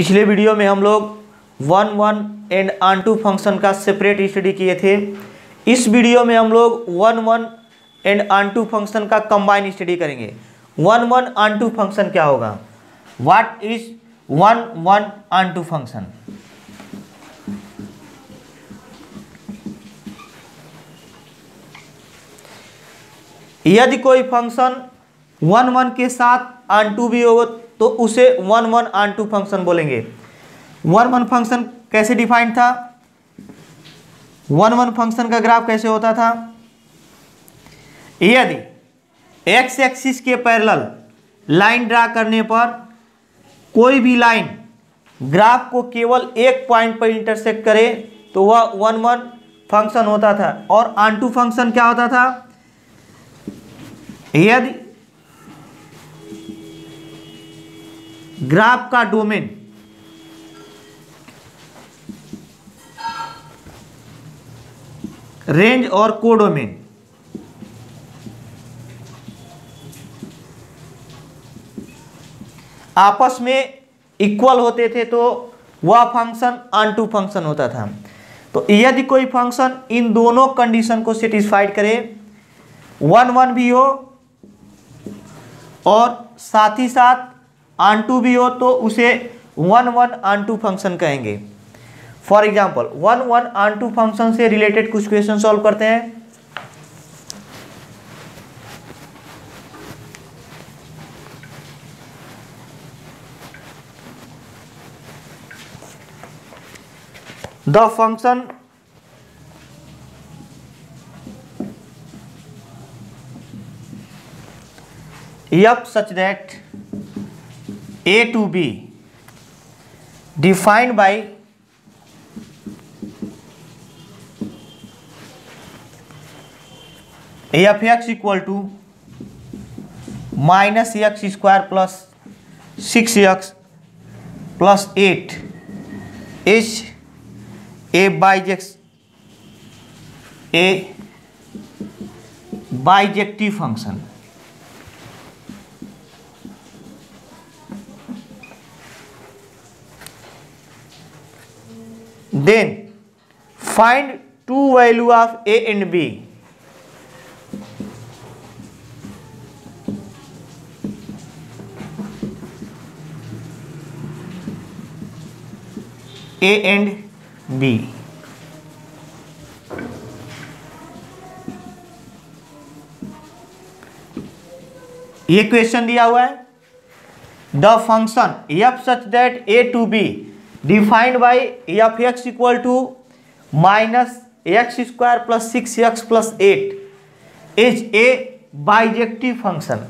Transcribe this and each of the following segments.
पिछले वीडियो में हम लोग one one and onto function का सेपरेट स्टडी किए थे इस वीडियो में हम लोग one one and onto function का कंबाइन स्टडी करेंगे one one onto function क्या होगा what is one one onto function यदि कोई फंक्शन वन वन के साथ आन टू भी हो तो उसे one one onto function बोलेंगे वन वन फंक्शन कैसे डिफाइंड था वन वन फंक्शन का ग्राफ कैसे होता था यदि एक्स एक्सिस के पैरल लाइन ड्रा करने पर कोई भी लाइन ग्राफ को केवल एक पॉइंट पर इंटरसेक्ट करे तो वह वन वन फंक्शन होता था और आन टू फंक्शन क्या होता था यदि ग्राफ का डोमेन रेंज और कोडोमेन आपस में इक्वल होते थे तो वह फंक्शन अन टू फंक्शन होता था तो यदि कोई फंक्शन इन दोनों कंडीशन को सेटिस्फाइड करे वन वन भी हो और साथ ही साथ आंटू भी हो तो उसे वन वन आंटू फंक्शन कहेंगे for example one one onto function से रिलेटेड कुछ क्वेश्चन सॉल्व करते हैं the function yup such that A to B defined by f(x) equal to minus x square plus 6x plus 8 is a bijective function. Then find two value of A and B A and B ये question दिया हुआ है the function F such that A to B defined by F X equal to minus X square plus six X plus eight is a bijective function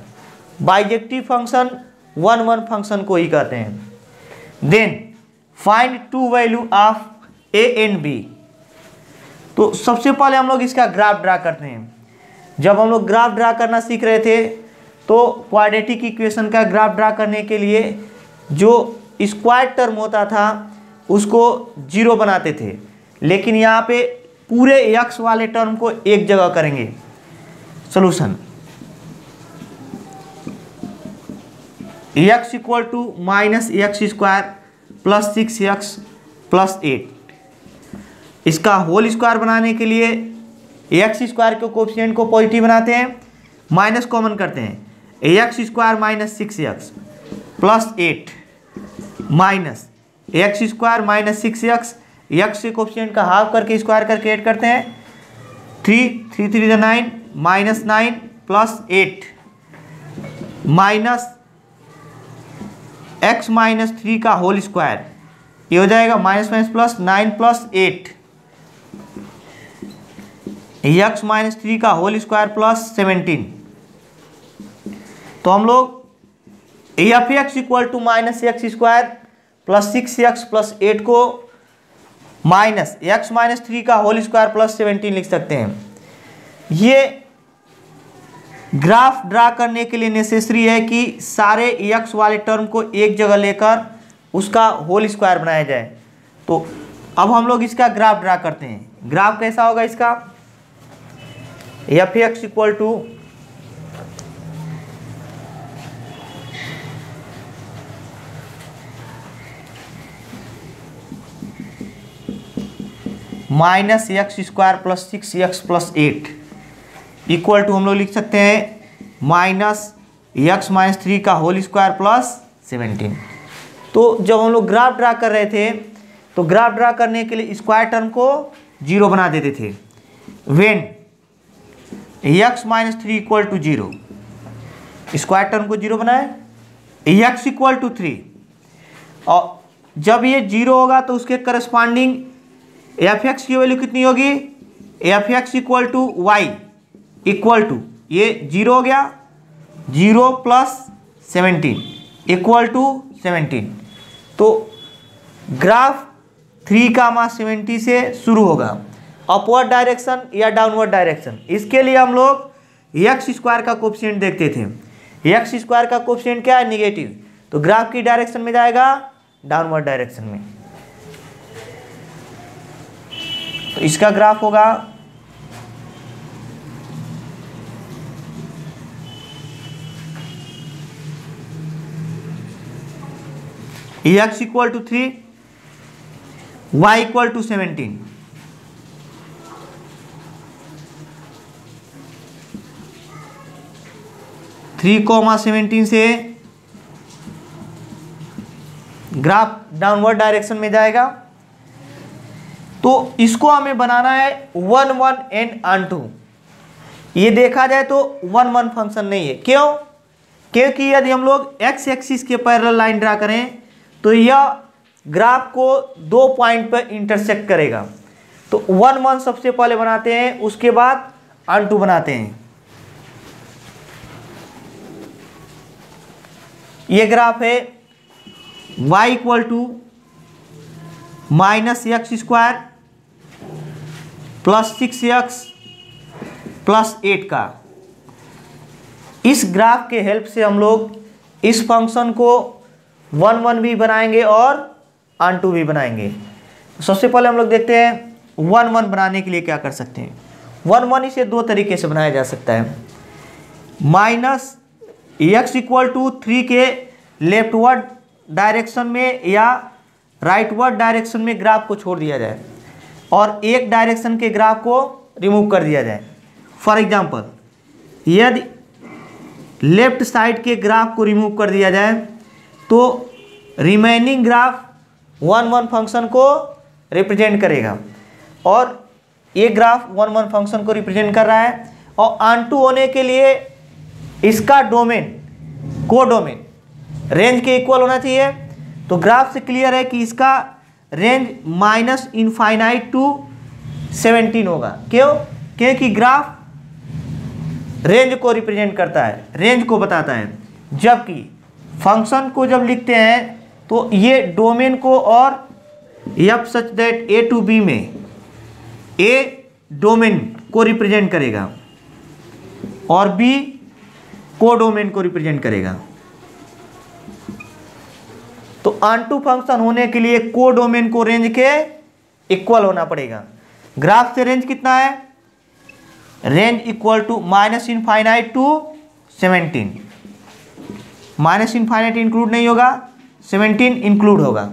bijective function one one function को ही कहते हैं then find two value of A and B तो सबसे पहले हम लोग इसका ग्राफ ड्रा करते हैं जब हम लोग ग्राफ ड्रा करना सीख रहे थे तो क्वाड्रेटिक इक्वेशन का ग्राफ ड्रा करने के लिए जो स्क्वायर टर्म होता था उसको जीरो बनाते थे लेकिन यहाँ पे पूरे एक्स वाले टर्म को एक जगह करेंगे solution X equal to minus X square plus six X plus eight इसका होल स्क्वायर बनाने के लिए एक्स स्क्वायर के कोफिशिएंट को पॉजिटिव बनाते हैं माइनस कॉमन करते हैं X square minus six X plus eight minus X square minus six X X एक ऑप्शन का हाफ करके स्क्वायर करके एड करते हैं थ्री थ्री थ्री जो nine minus nine plus eight minus X minus three का होल स्क्वायर ये हो जाएगा minus minus plus nine plus eight X minus three का होल स्क्वायर प्लस सेवेंटीन तो हम लोग F X equal to minus X square plus six X plus eight को minus x minus three का whole square plus seventeen लिख सकते हैं ये ग्राफ ड्रा करने के लिए नेसेसरी है कि सारे एक्स वाले टर्म को एक जगह लेकर उसका होल स्क्वायर बनाया जाए तो अब हम लोग इसका ग्राफ ड्रा करते हैं ग्राफ कैसा होगा इसका F X equal to minus X square plus six X plus eight equal to हम लोग लिख सकते हैं माइनस एक्स माइनस थ्री का होल स्क्वायर प्लस सेवेंटीन तो जब हम लोग ग्राफ ड्रा कर रहे थे तो ग्राफ ड्रा करने के लिए स्क्वायर टर्म को जीरो बना देते थे when X minus three equal to zero square term को जीरो बनाए एक्स इक्वल टू थ्री और जब ये जीरो होगा तो उसके करस्पांडिंग एफ एक्स की वैल्यू कितनी होगी F X equal to Y equal to ये जीरो हो गया zero plus seventeen equal to seventeen तो ग्राफ थ्री का मास सेवेंटी से शुरू होगा अपवर्ड डायरेक्शन या डाउनवर्ड डायरेक्शन इसके लिए हम लोग एक्स स्क्वायर का कोप्सेंट देखते थे एक्स स्क्वायर का कोप्सेंट क्या है निगेटिव तो ग्राफ की डायरेक्शन में जाएगा डाउनवर्ड डायरेक्शन में तो इसका ग्राफ होगा X equal to three Y equal to seventeen three comma seventeen से ग्राफ डाउनवर्ड डायरेक्शन में जाएगा तो इसको हमें बनाना है one one and onto ये देखा जाए तो वन वन फंक्शन नहीं है क्यों क्योंकि यदि हम लोग एक्स एक्सिस के पैरल लाइन ड्रा करें तो यह ग्राफ को दो पॉइंट पर इंटरसेक्ट करेगा तो वन वन सबसे पहले बनाते हैं उसके बाद आन टू बनाते हैं ये ग्राफ है y equal to minus X square plus six X plus eight का इस ग्राफ के हेल्प से हम लोग इस फंक्शन को वन वन भी बनाएंगे और वन टू भी बनाएंगे सबसे पहले हम लोग देखते हैं वन वन बनाने के लिए क्या कर सकते हैं वन वन इसे दो तरीके से बनाया जा सकता है minus x equal to three के लेफ्टवर्ड डायरेक्शन में या राइटवर्ड डायरेक्शन में ग्राफ को छोड़ दिया जाए और एक डायरेक्शन के ग्राफ को रिमूव कर दिया जाए फॉर एग्जाम्पल यदि लेफ्ट साइड के ग्राफ को रिमूव कर दिया जाए तो remaining graph one one function को रिप्रेजेंट करेगा और ये ग्राफ वन वन फंक्शन को रिप्रेजेंट कर रहा है और आन टू होने के लिए इसका डोमेन को डोमेन रेंज के इक्वल होना चाहिए तो ग्राफ से क्लियर है कि इसका range minus infinite to seventeen होगा क्यों क्योंकि ग्राफ रेंज को रिप्रेजेंट करता है रेंज को बताता है जबकि फंक्शन को जब लिखते हैं तो ये डोमेन को और yup such that A to B में ए डोमेन को रिप्रेजेंट करेगा और बी को डोमेन को रिप्रेजेंट करेगा तो आंटू फंक्शन होने के लिए को डोमेन को रेंज के इक्वल होना पड़ेगा ग्राफ से रेंज कितना है range equal to minus infinite to seventeen minus infinite include नहीं होगा सेवेंटीन इंक्लूड होगा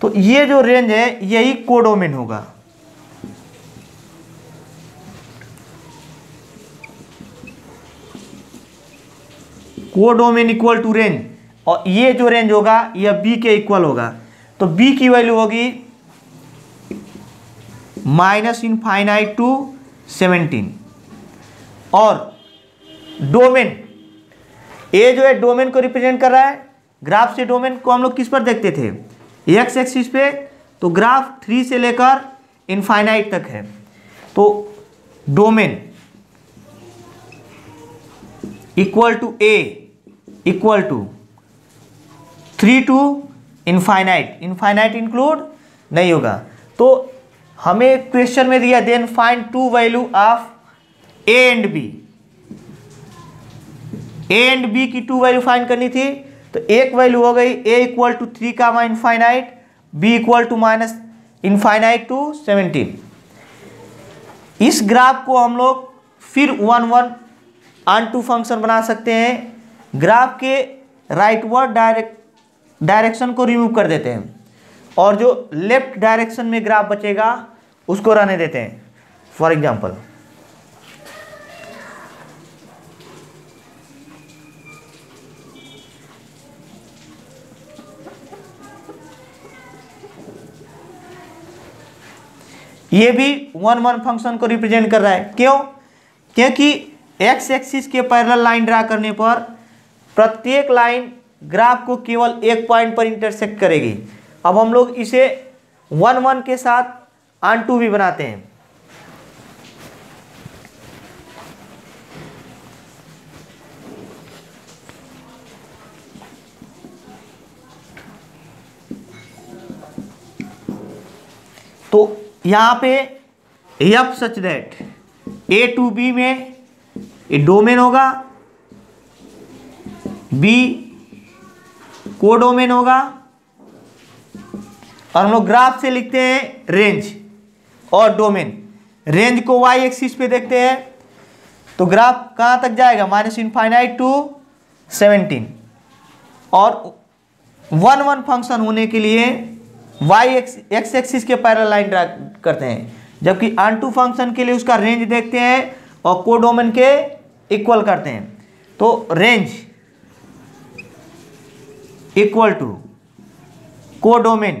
तो ये जो रेंज है यही कोडोमेन होगा कोडोमेन इक्वल टू रेंज और ये जो रेंज होगा यह बी के इक्वल होगा तो बी की वैल्यू होगी माइनस इनफाइनाइट टू सेवेंटीन और डोमेन ए जो है डोमेन को रिप्रेजेंट कर रहा है ग्राफ से डोमेन को हम लोग किस पर देखते थे एक्स एक्सिस पे तो ग्राफ थ्री से लेकर इनफाइनाइट तक है तो domain equal to A equal to three to infinite infinite include नहीं होगा तो हमें क्वेश्चन में दिया then find two value of A and B A and B की टू वैल्यू फाइंड करनी थी तो एक वैल्यू हो गई ए इक्वल टू थ्री का mine infinite B equal to minus infinite to seventeen इस ग्राफ को हम लोग फिर one one onto function बना सकते हैं ग्राफ के राइट वर्ड डायरेक्ट डायरेक्शन को रिमूव कर देते हैं और जो लेफ्ट डायरेक्शन में ग्राफ बचेगा उसको रहने देते हैं फॉर एग्जाम्पल ये भी वन वन फंक्शन को रिप्रेजेंट कर रहा है क्यों क्योंकि एक्स एक्सिस के पैरेलल लाइन ड्रा करने पर प्रत्येक लाइन ग्राफ को केवल एक पॉइंट पर इंटरसेक्ट करेगी अब हम लोग इसे वन वन के साथ आन टू भी बनाते हैं तो यहां पे F such that A to B में डोमेन होगा बी कोडोमेन होगा और हम लोग ग्राफ से लिखते हैं रेंज और डोमेन रेंज को वाई एक्सिस पे देखते हैं तो ग्राफ कहाँ तक जाएगा माइनस इनफाइनाइट टू सेवनटीन और वन वन फंक्शन होने के लिए वाई एक्स एक्स एक्सिस के पैरल लाइन ड्रा करते हैं जबकि आन टू फंक्शन के लिए उसका रेंज देखते हैं और कोडोमेन के इक्वल करते हैं तो range equal to codomain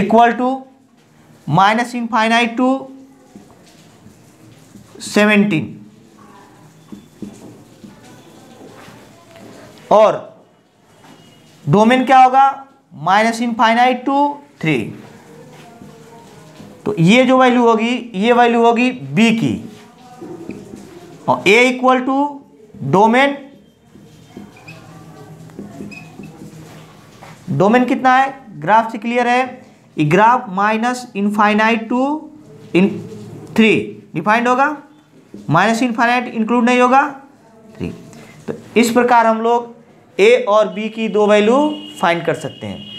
equal to minus infinite to seventeen और डोमेन क्या होगा माइनस इनफाइनाइट टू थ्री तो ये जो वैल्यू होगी ये वैल्यू होगी बी की और A equal to domain domain कितना है ग्राफ से क्लियर है graph minus infinite to in three defined होगा माइनस इनफाइनाइट इंक्लूड नहीं होगा थ्री तो इस प्रकार हम लोग ए और बी की दो वैल्यू फाइंड कर सकते हैं